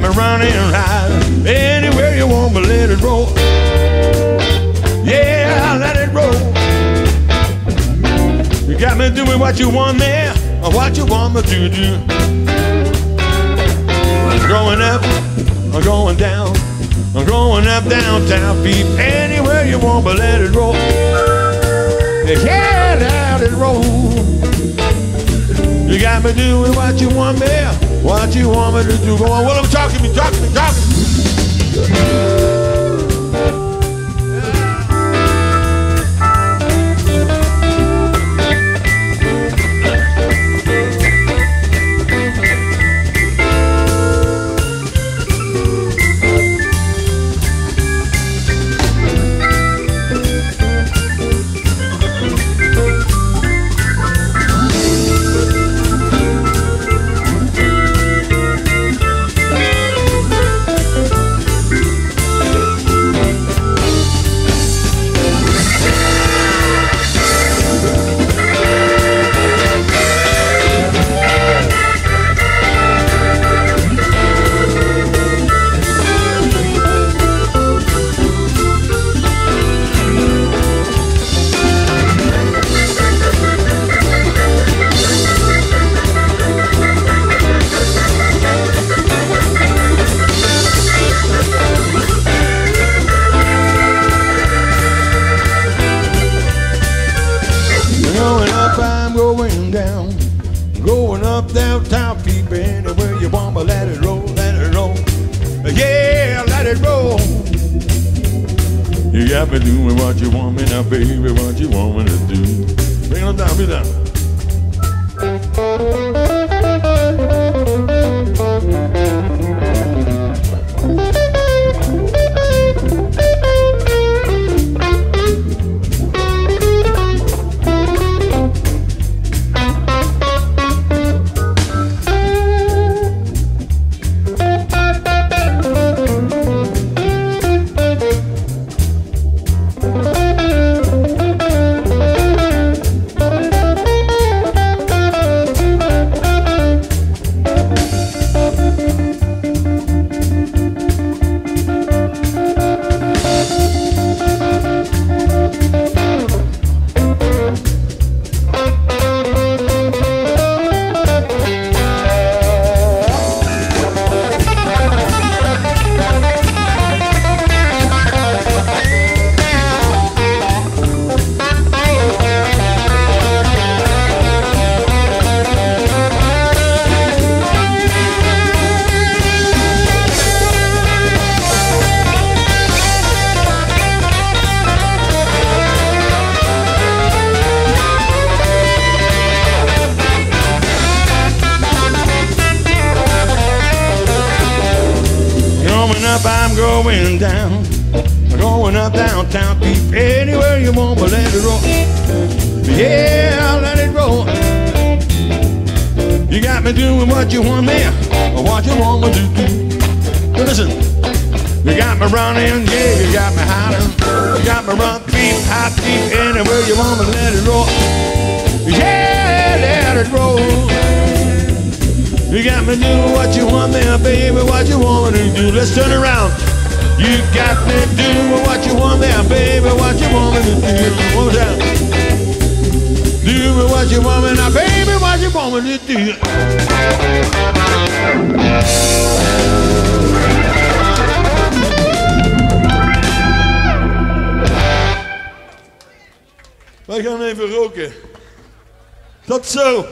running right anywhere you want, but let it roll. Yeah, let it roll. You got me doing what you want me, or what you want me to do. I'm going up, I'm going down, I'm going up downtown, beep anywhere you want, but let it roll. Yeah, let it roll. You got me doing what you want me, what you want me to do. Go on, well, I'm talking, me talking, me talking. Down. Going up downtown, people, anywhere you want, but let it roll, let it roll. Yeah, let it roll. You got me doing what you want me now, baby, what you want me to do. Bring it on down, bring it down. Up, I'm going down. Going up downtown, peep anywhere you want, but let it roll. Yeah, let it roll. You got me doing what you want me, or what you want me to do. Listen, you got me running, yeah, you got me hiding. You got me run, beep, hot, beep, anywhere you want me, let it roll. Yeah, let it roll. You got me doing what Turn around. You got me doing what you want me, baby, what you want me to do. One. Do what you want me now, baby, what you want me to do. Wij gaan even roken. Tot zo.